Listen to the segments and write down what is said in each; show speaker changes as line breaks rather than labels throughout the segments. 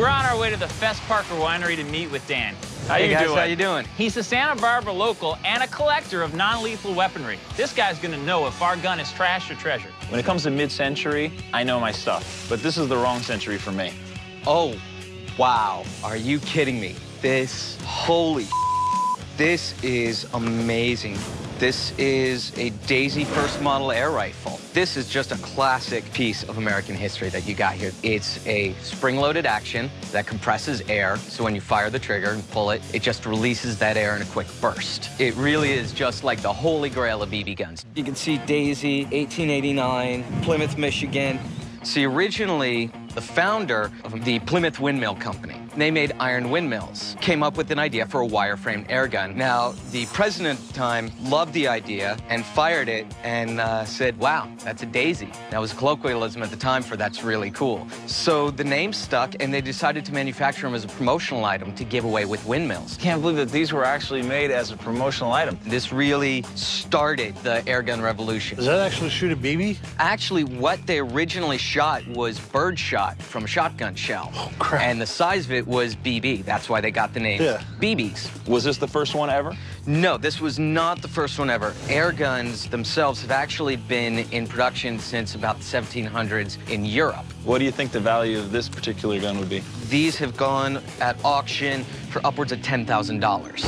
We're on our way to the Fess Parker Winery to meet with Dan. How
Hey,
you
guys,
doing?
how you doing?
He's a Santa Barbara local and a collector of non-lethal weaponry. This guy's gonna know if our gun is trash or treasure. When it comes to mid-century, I know my stuff, but this is the wrong century for me.
Oh, wow. Are you kidding me? This, holy This is amazing. This is a Daisy first model air rifle. This is just a classic piece of American history that you got here. It's a spring-loaded action that compresses air, so when you fire the trigger and pull it, it just releases that air in a quick burst. It really is just like the holy grail of BB guns. You can see Daisy, 1889, Plymouth, Michigan. See, originally, the founder of the Plymouth Windmill Company, they made iron windmills, came up with an idea for a wire-frame air gun. Now, the president at the time loved the idea and fired it and uh, said, wow, that's a daisy. That was a colloquialism at the time for that's really cool. So the name stuck, and they decided to manufacture them as a promotional item to give away with windmills.
Can't believe that these were actually made as a promotional item.
This really started the air gun revolution.
Does that actually shoot a BB?
Actually, what they originally shot was bird shot from a shotgun shell.
Oh, crap.
And the size of it was BB. That's why they got the name
Yeah.
BBs.
Was this the first one ever?
No, this was not the first one ever. Air guns themselves have actually been in production since about the 1700s in Europe.
What do you think the value of this particular gun would be?
These have gone at auction for upwards of $10,000.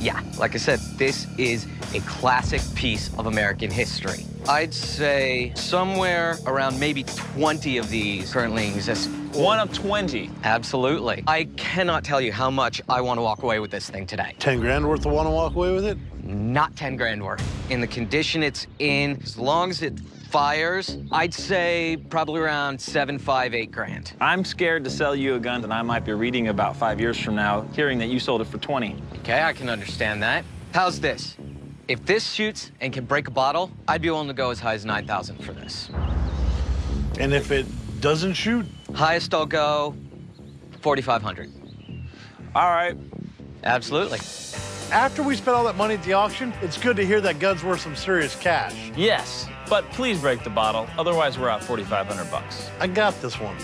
Yeah, like I said, this is a classic piece of American history. I'd say somewhere around maybe 20 of these currently exist.
One of 20.
Absolutely. I cannot tell you how much I want to walk away with this thing today.
10 grand worth of want to walk away with it?
Not 10 grand worth. In the condition it's in, as long as it fires, I'd say probably around seven, five, eight grand.
I'm scared to sell you a gun that I might be reading about five years from now, hearing that you sold it for 20.
Okay, I can understand that. How's this? If this shoots and can break a bottle, I'd be willing to go as high as 9,000 for this.
And if it doesn't shoot?
Highest I'll go, 4,500.
All right.
Absolutely.
After we spent all that money at the auction, it's good to hear that gun's worth some serious cash.
Yes, but please break the bottle. Otherwise, we're out 4,500 bucks.
I got this one.